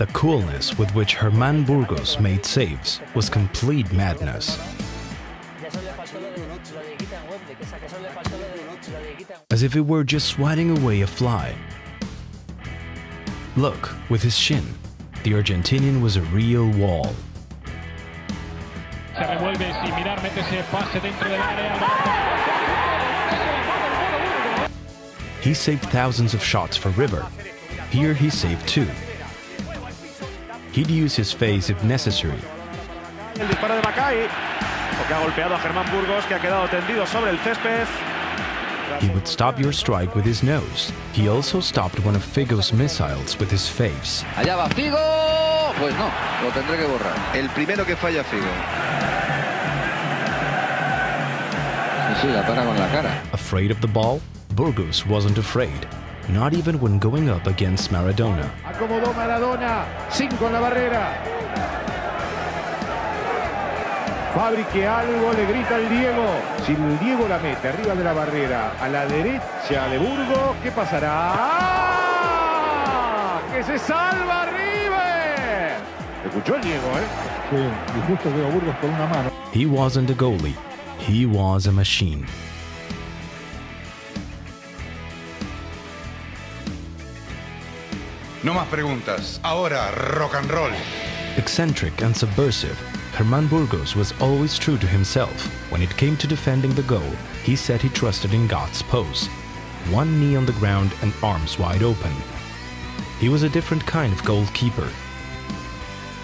The coolness with which Germán Burgos made saves was complete madness. As if it were just swatting away a fly. Look, with his shin, the Argentinian was a real wall. Se revuelve sin mirar, mete ese pase dentro del área. He saved thousands of shots for River. Here he saved two. He'd use his face if necessary. El disparo de Makaay, porque ha golpeado a Germán Burgos, que ha quedado tendido sobre el césped. He would stop your strike with his nose. He also stopped one of Figo's missiles with his face. Allá va Figo. Pues no, lo tendré que borrar. El primero que falla Figo. Sí, sí, la para con la cara. Afraid of the ball? Burgos wasn't afraid, not even when going up against Maradona. Acomodó Maradona, cinco en la barrera. Fabri que algo le grita al Diego. Si el Diego la mete arriba de la barrera, a la derecha de Burgos, ¿qué pasará? ¡Ah! ¡Que se salva River! Escuchó el Diego, ¿eh? Sí, y justo quedó Burgos con una mano. He wasn't a goalie, he was a machine. No más preguntas. Ahora, rock and roll. Eccentric and subversive, Germán Burgos was always true to himself. When it came to defending the goal, he said he trusted in God's pose. One knee on the ground and arms wide open. He was a different kind of goalkeeper,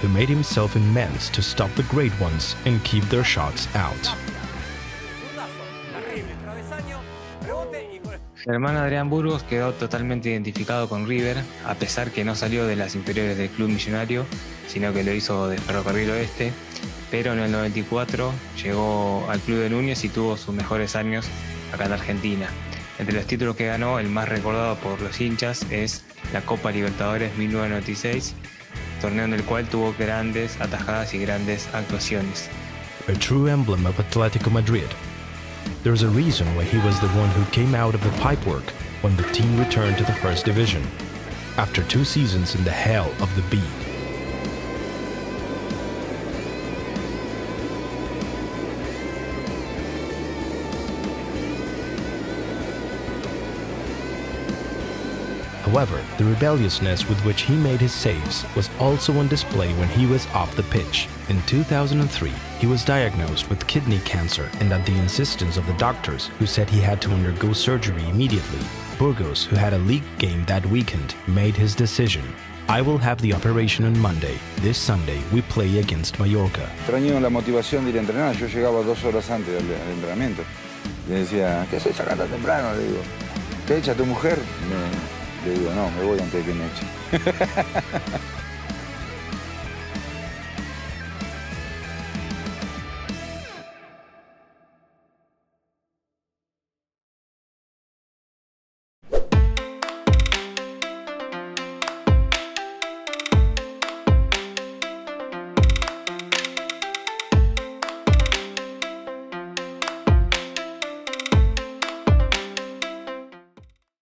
who made himself immense to stop the great ones and keep their shots out. Germán Adrián Burgos quedó totalmente identificado con River, a pesar que no salió de las inferiores del club millonario, sino que lo hizo de Ferrocarril Oeste, pero en el 94 llegó al club de Núñez y tuvo sus mejores años acá en Argentina. Entre los títulos que ganó, el más recordado por los hinchas es la Copa Libertadores 1996, torneo en el cual tuvo grandes atajadas y grandes actuaciones. A true emblem of Atletico Madrid. There's a reason why he was the one who came out of the pipework when the team returned to the first division, after two seasons in the hell of the B. However, the rebelliousness with which he made his saves was also on display when he was off the pitch. In 2003, he was diagnosed with kidney cancer and at the insistence of the doctors who said he had to undergo surgery immediately, Burgos, who had a league game that weekend, made his decision. I will have the operation on Monday. This Sunday we play against Mallorca. Extraño la motivación de ir a entrenar. Yo llegaba dos horas antes del, del entrenamiento. Le decía, ¿qué haces sacando temprano? Le digo, ¿te echa tu mujer? Me, digo, no, me voy antes de que me.